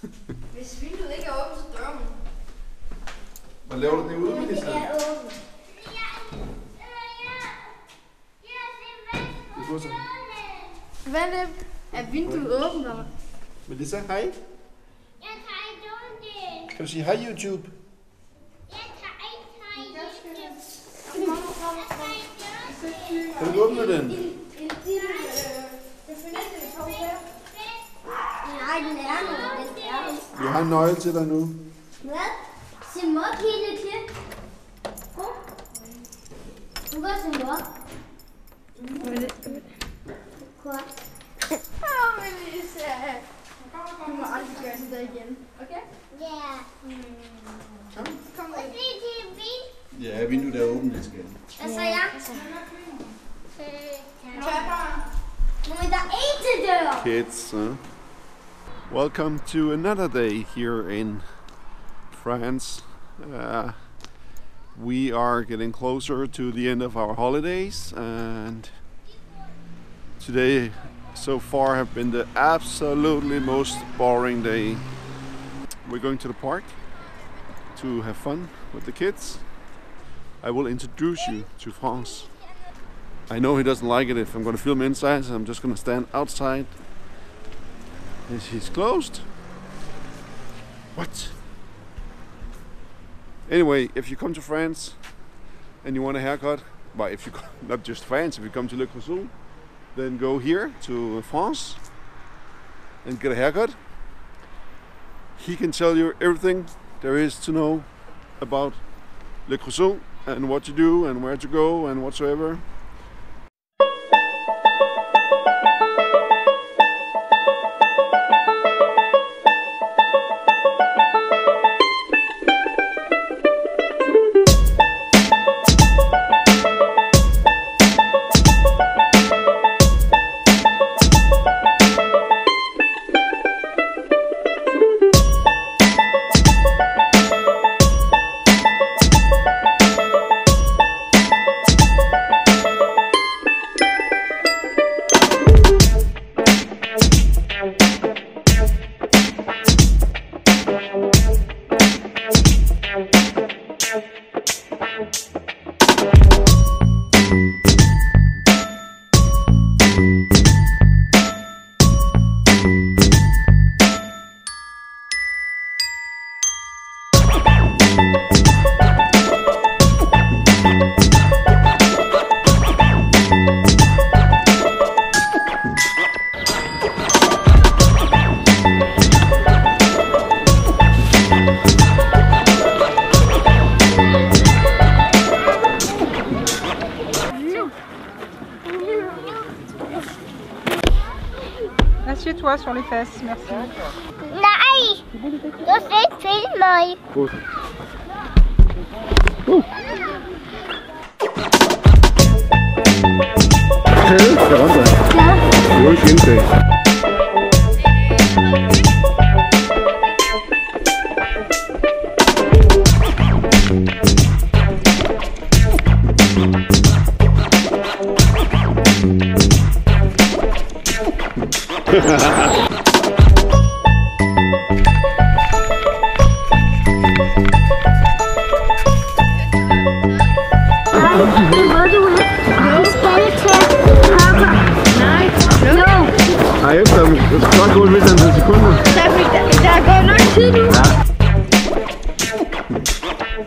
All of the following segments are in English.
Hvis vinduet ikke er åbent, så dør hun. Hvad laver du Det Melissa? er åbent. Det går så. Hvad er det? Er vinduet åbent, eller? Melissa, hej. Kan du sige hej YouTube? Kan du åbne den? Nej, den er nu. Den er nu. Vi har en nøgle til dig nu. Hvad? Se mok hele tiden. Du går se mok. Åh, Melissa. Du må aldrig gøre det der igen. Okay? Ja. Kom med. Ja, vinduet er åbent, jeg skal. Hvad så jeg? Men der er en til dør. Kids, huh? Welcome to another day here in France. Uh, we are getting closer to the end of our holidays, and today so far have been the absolutely most boring day. We're going to the park to have fun with the kids. I will introduce you to Franz. I know he doesn't like it if I'm going to film inside, so I'm just going to stand outside. Is he's closed? What? Anyway, if you come to France and you want a haircut, well, if you not just France, if you come to Le Creusot, then go here to Franz and get a haircut. He can tell you everything there is to know about Le Creusot and what to do and where to go and whatsoever. chez toi sur les fesses, merci. Nein! Das ist viel Du,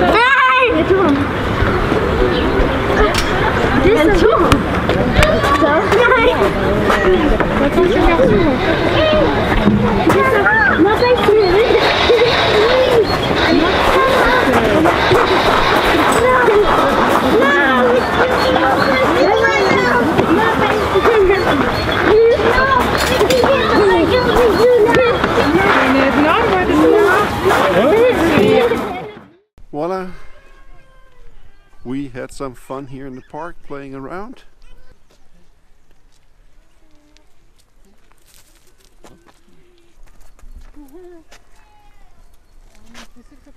Hey! Jetzt schon. Jetzt schon. Voila. We had some fun here in the park playing around.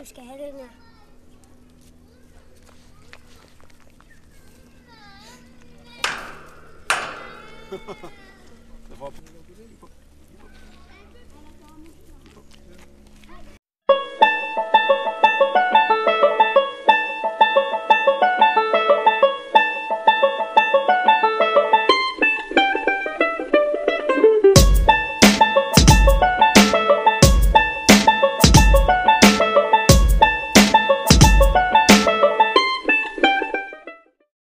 Du skal have den her. Ha ha ha.